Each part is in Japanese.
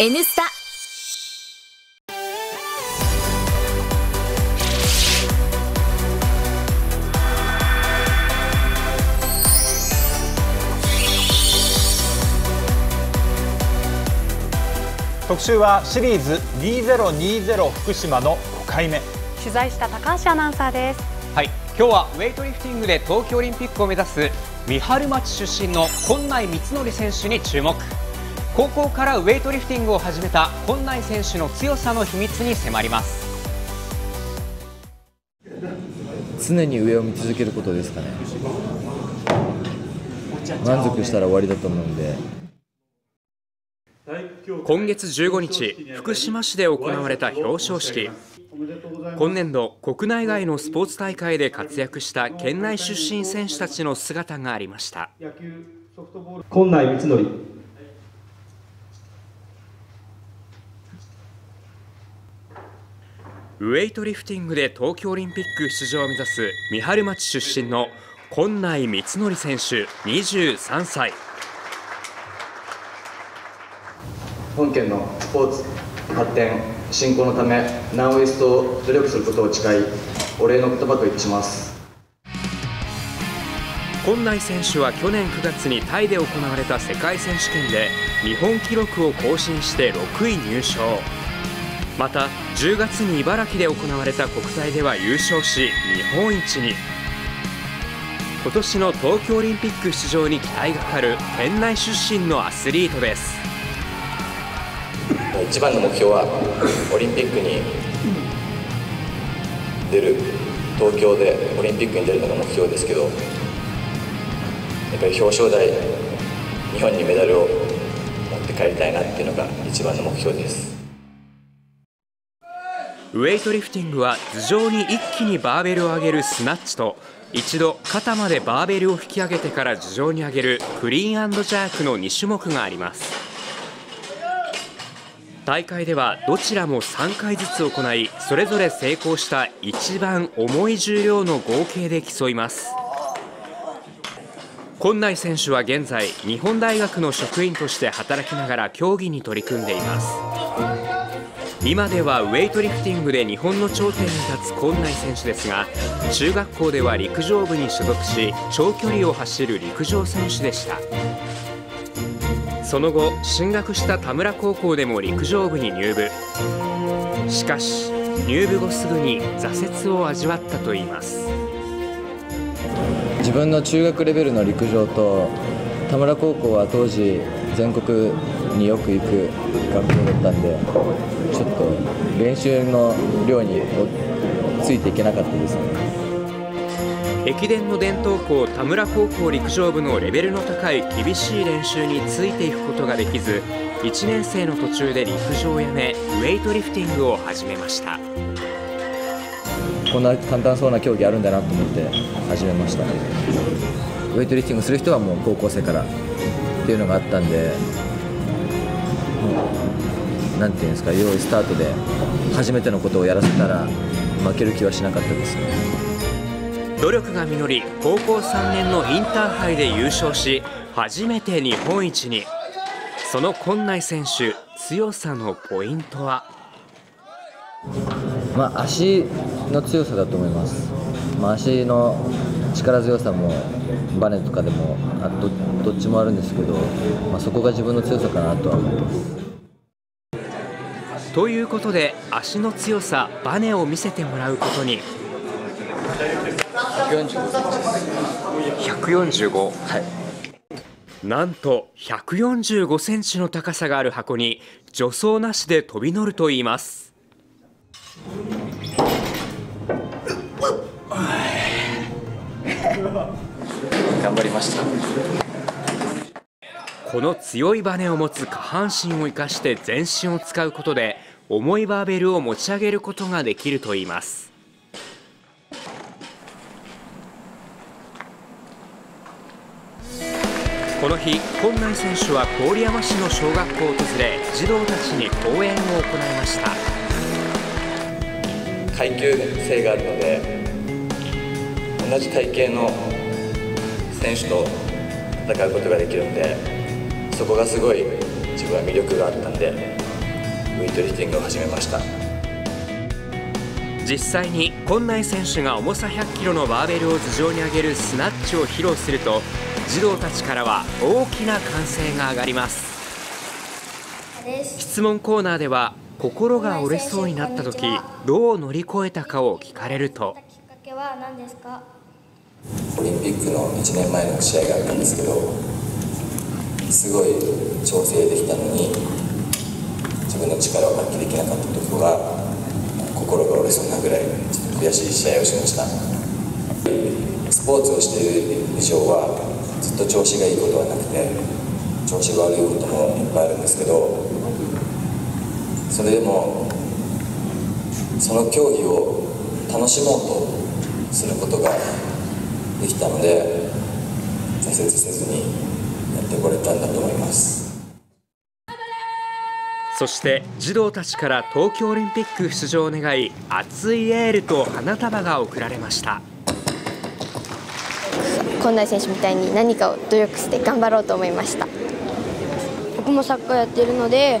N スタ。特集はシリーズ2020福島の5回目。取材した高橋アナウンサーです。はい。今日はウェイトリフティングで東京オリンピックを目指す三春町出身の今内光則選手に注目高校からウェイトリフティングを始めた今内選手の強さの秘密に迫ります。常に上を見続けることですかね。満足したら終わりだと思うんで。今月15日福島市で行われた表彰式。今年度国内外のスポーツ大会で活躍した県内出身選手たちの姿がありました。今内光則ウェイトリフティングで東京オリンピック出場を目指す三春町出身の今内光則選手23歳。本県のスポーツ発展振興のためなお一層努力することを誓いお礼の言葉といたします。今内選手は去年9月にタイで行われた世界選手権で日本記録を更新して6位入賞また10月に茨城で行われた国体では優勝し日本一に。今年の東京オリンピック出場に期待がかかる県内出身のアスリートです。一番の目標はオリンピックに出る東京でオリンピックに出るのが目標ですけどやっぱり表彰台日本にメダルを持って帰りたいなっていうのが一番の目標です。ウェイトリフティングは頭上に一気にバーベルを上げるスナッチと一度肩までバーベルを引き上げてから頭上に上げるクリーンジャークの2種目があります。大会ではどちらも3回ずつ行いそれぞれ成功した一番重い重量の合計で競います。今内選手は現在日本大学の職員として働きながら競技に取り組んでいます。今ではウェイトリフティングで日本の頂点に立つ今内選手ですが中学校では陸上部に所属し長距離を走る陸上選手でした。その後進学した田村高校でも陸上部に入部。しかし入部後すぐに挫折を味わったといいます。自分の中学レベルの陸上と田村高校は当時全国によく行く学校だったんでちょっと練習の量についていけなかったですね。駅伝の伝統校田村高校陸上部のレベルの高い厳しい練習についていくことができず1年生の途中で陸上をやめウェイトリフティングを始めました。こんな簡単そうな競技あるんだなと思って始めましたウェイトリフティングする人はもう高校生からっていうのがあったんで何ていうんですか用意スタートで初めてのことをやらせたら負ける気はしなかったですね。努力が実り高校3年のインターハイで優勝し初めて日本一に。その今内選手強さのポイントは？まあ足の強さだと思います、まあ、足の力強さもバネとかでもあどどっちもあるんですけど、まあ、そこが自分の強さかなとは思います。ということで足の強さバネを見せてもらうことに。145はい。なんと145センチの高さがある箱に助走なしで飛び乗るといいます頑張りました。この強いバネを持つ下半身を生かして全身を使うことで重いバーベルを持ち上げることができるといいます。この日今内選手は郡山市の小学校を訪れ児童たちに講演を行いました。階級性があるので同じ体型の選手と戦うことができるのでそこがすごい自分は魅力があったんでウェイトリフティングを始めました。実際に今内選手が重さ100キロのバーベルを頭上に上げるスナッチを披露すると児童たちからは大きな歓声が上がります。質問コーナーでは心が折れそうになった時どう乗り越えたかを聞かれると。きっかけは何ですか？オリンピックの1年前の試合があったんですけどすごい調整できたのに自分の力を発揮できなかった時は心が折れそうなぐらいちょっと悔しい試合をしました。スポーツをしている以上はずっと調子がいいことはなくて調子が悪いこともいっぱいあるんですけどそれでもその競技を楽しもうとすることができたので挫折せずにやってこれたんだと思います。そして児童たちから東京オリンピック出場を願い熱いエールと花束が贈られました。近内選手みたいに何かを努力して頑張ろうと思いました。僕もサッカーやってるので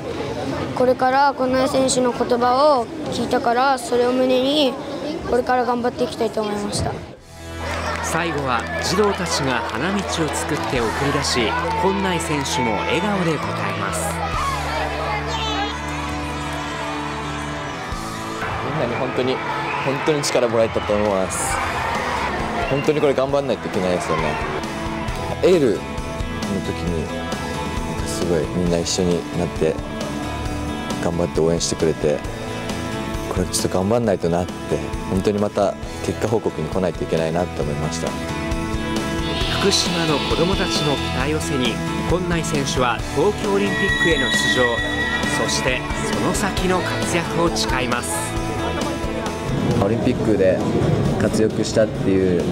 これから近内選手の言葉を聞いたからそれを胸にこれから頑張っていきたいと思いました最後は児童たちが花道を作って送り出し本内選手も笑顔で応えます。みんなに本当に本当に力もらえたと思います。本当にこれ頑張らないといけないですよね。エールの時になんかすごいみんな一緒になって頑張って応援してくれてこれちょっと頑張らないとなって本当にまた結果報告に来ないといけないなって思いました。福島の子どもたちの期待を背に今内選手は東京オリンピックへの出場そしてその先の活躍を誓います。オリンピックで活躍したっていう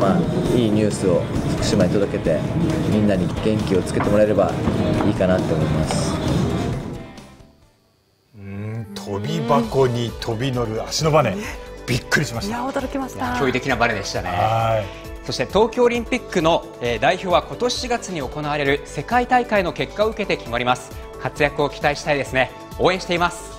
まあいいニュースを福島に届けてみんなに元気をつけてもらえればいいかなって思います箱に飛び乗る足のバネ。びっくりしました。いや驚きました。驚異的なバネでしたね。はい。そして東京オリンピックの、えー代表は今年4月に行われる世界大会の結果を受けて決まります。活躍を期待したいですね。応援しています